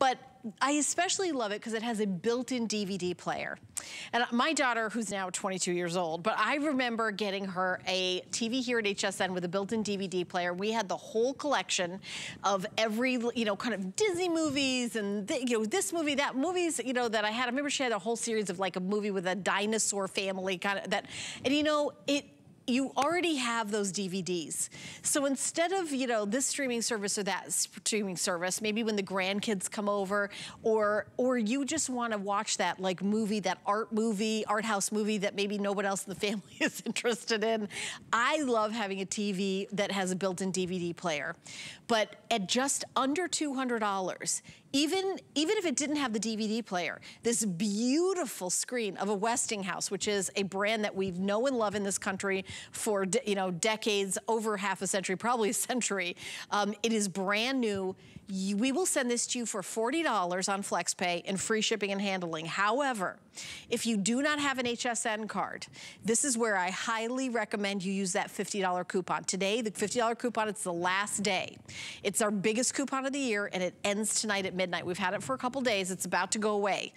But I especially love it because it has a built-in DVD player. And my daughter, who's now 22 years old, but I remember getting her a TV here at HSN with a built-in DVD player. We had the whole collection of every, you know, kind of Disney movies and, you know, this movie, that movies, you know, that I had. I remember she had a whole series of like a movie with a dinosaur family kind of that. And, you know, it, you already have those DVDs. So instead of, you know, this streaming service or that streaming service, maybe when the grandkids come over or or you just want to watch that like movie, that art movie, art house movie that maybe nobody else in the family is interested in. I love having a TV that has a built-in DVD player. But at just under $200, even, even if it didn't have the DVD player, this beautiful screen of a Westinghouse, which is a brand that we know and love in this country for you know decades, over half a century, probably a century. Um, it is brand new we will send this to you for $40 on FlexPay and free shipping and handling. However, if you do not have an HSN card, this is where I highly recommend you use that $50 coupon. Today, the $50 coupon, it's the last day. It's our biggest coupon of the year and it ends tonight at midnight. We've had it for a couple days. It's about to go away.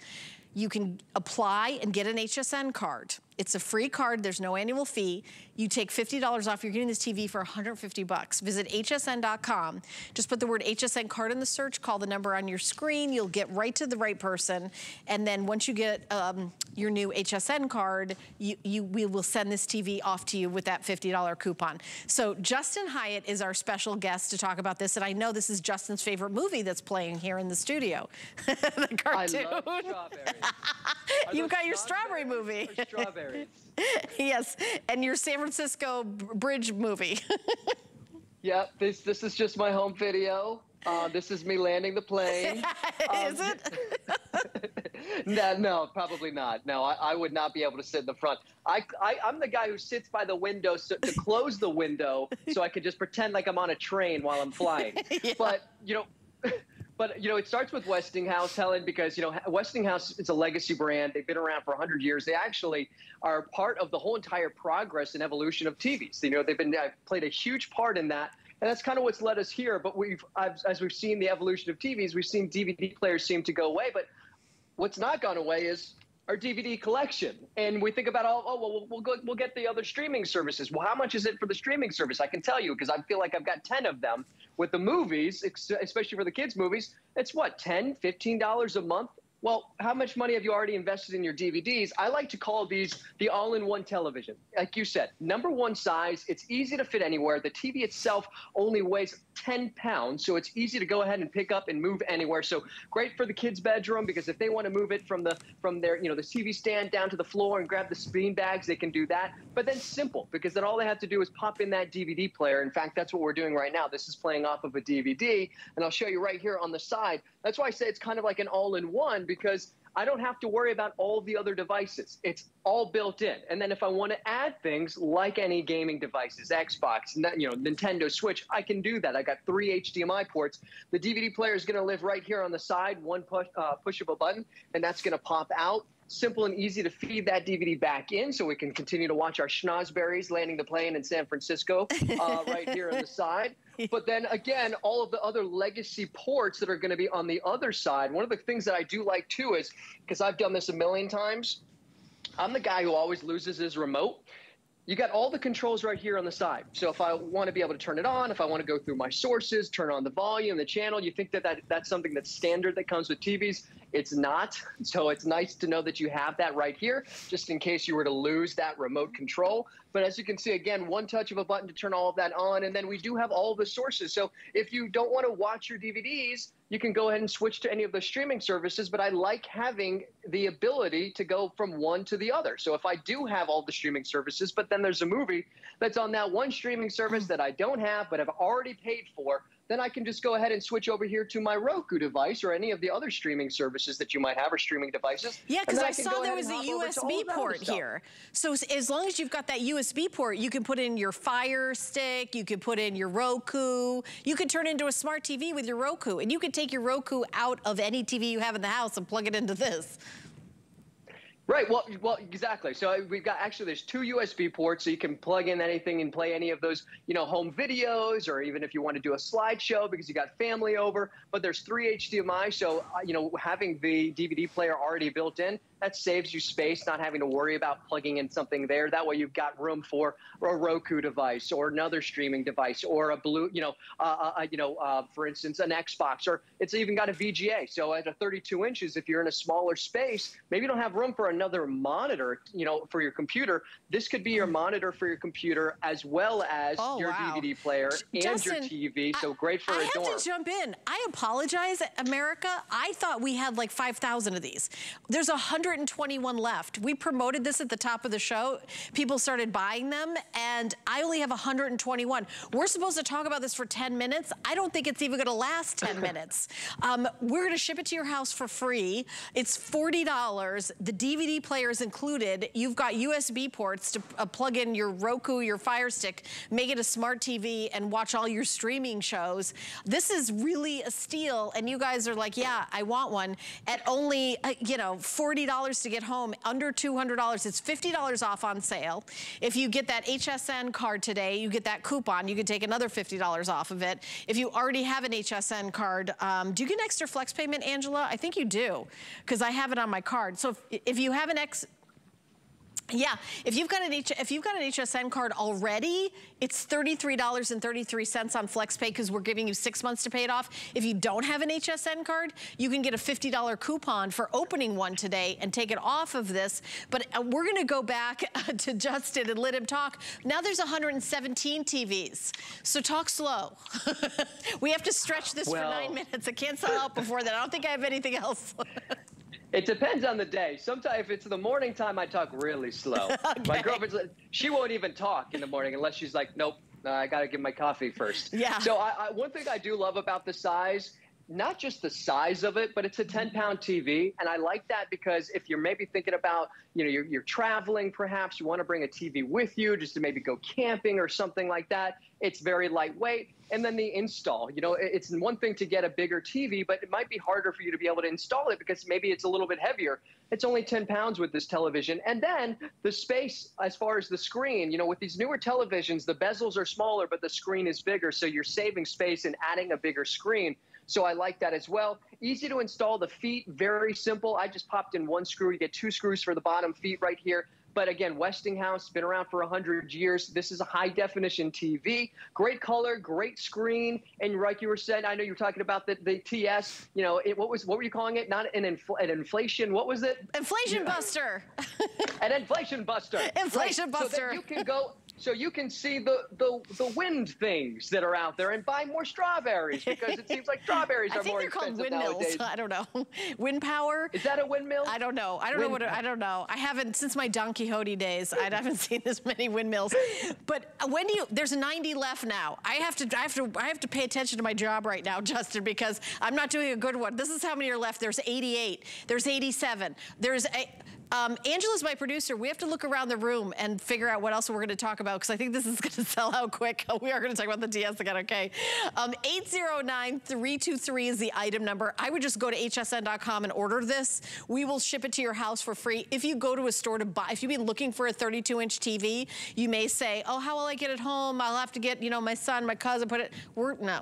You can apply and get an HSN card. It's a free card, there's no annual fee. You take $50 off, you're getting this TV for 150 bucks. Visit hsn.com, just put the word HSN card in the search, call the number on your screen, you'll get right to the right person. And then once you get um, your new HSN card, you, you, we will send this TV off to you with that $50 coupon. So Justin Hyatt is our special guest to talk about this. And I know this is Justin's favorite movie that's playing here in the studio. the cartoon. I love strawberries. You've got your strawberry movie. Strawberries. yes, and your San Francisco Bridge movie. yep, this this is just my home video. Uh, this is me landing the plane. is um, it? no, no, probably not. No, I, I, would not be able to sit in the front. I, I, am the guy who sits by the window so, to close the window so I can just pretend like I'm on a train while I'm flying. yeah. But, you know, but you know, it starts with Westinghouse, Helen, because you know Westinghouse is a legacy brand. They've been around for 100 years. They actually are part of the whole entire progress and evolution of TVs. You know, they've been uh, played a huge part in that. And that's kind of what's led us here. But we've, as we've seen the evolution of TVs, we've seen DVD players seem to go away. But what's not gone away is our DVD collection. And we think about, oh, oh well, we'll, go, we'll get the other streaming services. Well, how much is it for the streaming service? I can tell you because I feel like I've got 10 of them. With the movies, especially for the kids' movies, it's what, $10, $15 a month? Well, how much money have you already invested in your DVDs? I like to call these the all-in-one television. Like you said, number one size, it's easy to fit anywhere. The TV itself only weighs 10 pounds, so it's easy to go ahead and pick up and move anywhere. So great for the kids' bedroom because if they want to move it from the from their you know the TV stand down to the floor and grab the bean bags, they can do that. But then simple because then all they have to do is pop in that DVD player. In fact, that's what we're doing right now. This is playing off of a DVD, and I'll show you right here on the side. That's why I say it's kind of like an all-in-one because I don't have to worry about all the other devices. It's all built in. And then if I want to add things like any gaming devices, Xbox, you know, Nintendo Switch, I can do that. I got three HDMI ports. The DVD player is going to live right here on the side, one push, uh, push of a button, and that's going to pop out simple and easy to feed that DVD back in so we can continue to watch our schnozberries landing the plane in San Francisco uh, right here on the side. But then again, all of the other legacy ports that are going to be on the other side. One of the things that I do like too is because I've done this a million times. I'm the guy who always loses his remote. You got all the controls right here on the side. So if I want to be able to turn it on, if I want to go through my sources, turn on the volume, the channel, you think that, that that's something that's standard that comes with TVs. It's not. So it's nice to know that you have that right here, just in case you were to lose that remote control. But as you can see, again, one touch of a button to turn all of that on. And then we do have all the sources. So if you don't want to watch your DVDs, you can go ahead and switch to any of the streaming services. But I like having the ability to go from one to the other. So if I do have all the streaming services, but then there's a movie that's on that one streaming service hmm. that I don't have, but have already paid for, then I can just go ahead and switch over here to my Roku device or any of the other streaming services that you might have or streaming devices. Yeah, because I, I saw there was a USB port here. So as long as you've got that USB port, you can put in your Fire Stick, you can put in your Roku, you can turn into a smart TV with your Roku, and you can take your Roku out of any TV you have in the house and plug it into this. Right. Well, well, exactly. So we've got actually there's two USB ports, so you can plug in anything and play any of those, you know, home videos, or even if you want to do a slideshow because you got family over. But there's three HDMI, so uh, you know, having the DVD player already built in, that saves you space, not having to worry about plugging in something there. That way, you've got room for a Roku device or another streaming device or a blue, you know, uh, uh, uh you know, uh, for instance, an Xbox, or it's even got a VGA. So at a 32 inches, if you're in a smaller space, maybe you don't have room for another monitor, you know, for your computer. This could be your monitor for your computer as well as oh, your wow. DVD player and Justin, your TV. So I, great for I a dorm. I have to jump in. I apologize, America. I thought we had like 5,000 of these. There's 121 left. We promoted this at the top of the show. People started buying them, and I only have 121. We're supposed to talk about this for 10 minutes. I don't think it's even going to last 10 minutes. Um, we're going to ship it to your house for free. It's $40. The DVD player player is included. You've got USB ports to uh, plug in your Roku, your Fire Stick, make it a smart TV and watch all your streaming shows. This is really a steal. And you guys are like, yeah, I want one at only, uh, you know, $40 to get home, under $200. It's $50 off on sale. If you get that HSN card today, you get that coupon. You can take another $50 off of it. If you already have an HSN card, um, do you get an extra flex payment, Angela? I think you do, because I have it on my card. So if, if you have an X yeah, if you've got an H if you've got an HSN card already, it's $33.33 on FlexPay because we're giving you six months to pay it off. If you don't have an HSN card, you can get a $50 coupon for opening one today and take it off of this. But uh, we're gonna go back to Justin and let him talk. Now there's 117 TVs, so talk slow. we have to stretch this well, for nine minutes. I can't sell out before that. I don't think I have anything else. It depends on the day. Sometimes if it's the morning time, I talk really slow. okay. My girlfriend's she won't even talk in the morning unless she's like, nope, I got to get my coffee first. Yeah. So I, I, one thing I do love about the size, not just the size of it, but it's a 10 pound TV. And I like that because if you're maybe thinking about, you know, you're, you're traveling, perhaps you want to bring a TV with you just to maybe go camping or something like that. It's very lightweight and then the install. You know, it's one thing to get a bigger TV, but it might be harder for you to be able to install it because maybe it's a little bit heavier. It's only 10 pounds with this television. And then the space as far as the screen, you know, with these newer televisions, the bezels are smaller, but the screen is bigger. So you're saving space and adding a bigger screen. So I like that as well. Easy to install the feet, very simple. I just popped in one screw. You get two screws for the bottom feet right here. But again, Westinghouse, been around for 100 years. This is a high definition TV. Great color, great screen. And like you were saying, I know you were talking about the, the TS, you know, it, what was what were you calling it? Not an, infl an inflation, what was it? Inflation buster. an inflation buster. Inflation right. buster. So you can go so you can see the, the, the wind things that are out there and buy more strawberries because it seems like strawberries are more expensive nowadays. I don't know. Wind power. Is that a windmill? I don't know. I don't wind know what. I don't know. I haven't since my Don Quixote days. I haven't seen this many windmills. But when do you? There's 90 left now. I have to. I have to. I have to pay attention to my job right now, Justin, because I'm not doing a good one. This is how many are left. There's 88. There's 87. There's a. Um, Angela's my producer. We have to look around the room and figure out what else we're going to talk about because I think this is going to sell out quick. We are going to talk about the DS again, okay? Um, 809-323 is the item number. I would just go to hsn.com and order this. We will ship it to your house for free. If you go to a store to buy, if you've been looking for a 32-inch TV, you may say, oh, how will I get it home? I'll have to get, you know, my son, my cousin, put it. We're, no,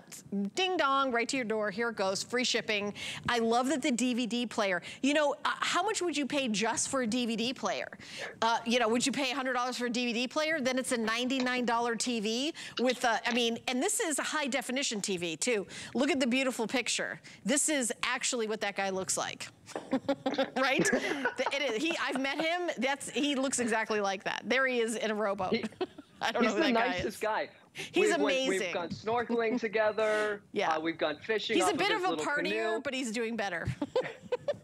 ding dong, right to your door. Here it goes, free shipping. I love that the DVD player, you know, uh, how much would you pay just for a DVD player. Uh, you know, would you pay $100 for a DVD player? Then it's a $99 TV with, a, I mean, and this is a high definition TV too. Look at the beautiful picture. This is actually what that guy looks like. right? it is, he, I've met him. That's He looks exactly like that. There he is in a rowboat. He, I don't know who that guy is. He's the nicest guy. He's we've, amazing. We've gone snorkeling together. Yeah. Uh, we've gone fishing. He's a bit of, of a partier, canoe. but he's doing better.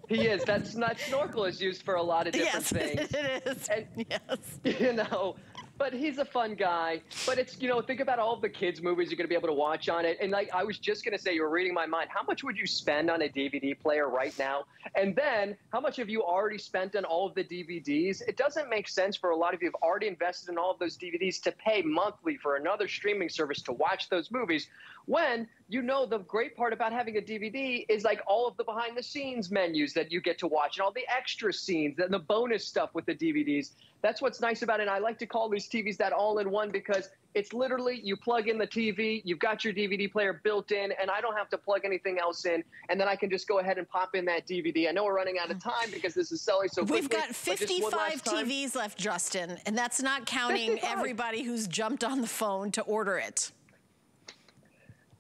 He is. That's not snorkel is used for a lot of different yes, things. it is. And, yes. You know, but he's a fun guy. But it's, you know, think about all the kids' movies you're going to be able to watch on it. And like I was just going to say, you were reading my mind. How much would you spend on a DVD player right now? And then how much have you already spent on all of the DVDs? It doesn't make sense for a lot of you who've already invested in all of those DVDs to pay monthly for another streaming service to watch those movies when you know the great part about having a DVD is like all of the behind the scenes menus that you get to watch and all the extra scenes and the bonus stuff with the DVDs. That's what's nice about it. And I like to call these TVs that all in one because it's literally you plug in the TV, you've got your DVD player built in, and I don't have to plug anything else in. And then I can just go ahead and pop in that DVD. I know we're running out of mm. time because this is selling so quickly. We've got 55 TVs left, Justin, and that's not counting 55. everybody who's jumped on the phone to order it.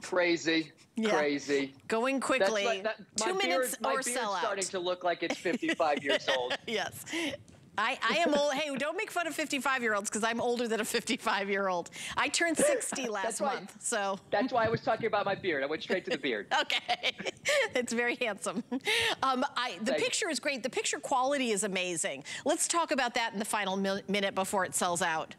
Crazy. Yeah. Crazy. Going quickly. Like, that, Two minutes beard, or sell out. starting to look like it's 55 years old. yes. I, I am old. Hey, don't make fun of 55 year olds because I'm older than a 55 year old. I turned 60 last month, so. That's why I was talking about my beard. I went straight to the beard. okay. it's very handsome. Um, I, the Thanks. picture is great. The picture quality is amazing. Let's talk about that in the final minute before it sells out.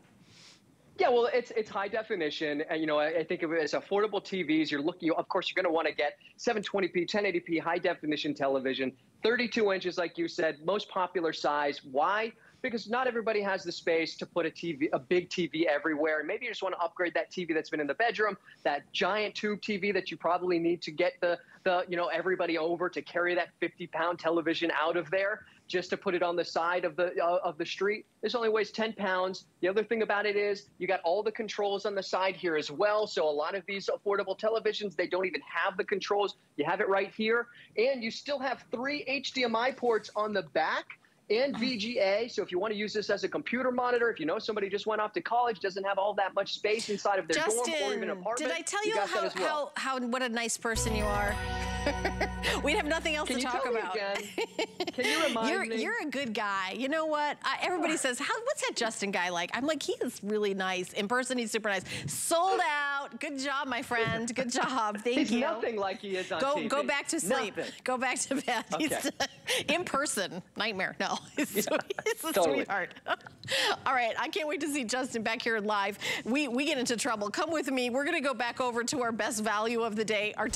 Yeah, well, it's it's high definition, and you know, I, I think of it as affordable TVs. You're looking, you, of course, you're going to want to get 720p, 1080p, high definition television, 32 inches, like you said, most popular size. Why? Because not everybody has the space to put a TV, a big TV everywhere. And maybe you just want to upgrade that TV that's been in the bedroom, that giant tube TV that you probably need to get the the you know everybody over to carry that 50 pound television out of there just to put it on the side of the uh, of the street. This only weighs 10 pounds. The other thing about it is you got all the controls on the side here as well. So a lot of these affordable televisions, they don't even have the controls. You have it right here. And you still have three HDMI ports on the back and VGA. So if you want to use this as a computer monitor, if you know somebody just went off to college, doesn't have all that much space inside of their Justin, dorm or even apartment. Did I tell you, you how, well. how, how, what a nice person you are? We'd have nothing else Can to talk about. Can you remind you're, me? You're a good guy. You know what? I, everybody says, how, what's that Justin guy like? I'm like, he is really nice. In person, he's super nice. Sold out. Good job, my friend. Good job. Thank he's you. nothing like he is on go, TV. Go back to sleep. Nothing. Go back to bed. Okay. He's, in person, nightmare. No, he's, yeah, he's a totally. sweetheart. All right, I can't wait to see Justin back here live. We, we get into trouble. Come with me. We're going to go back over to our best value of the day. Our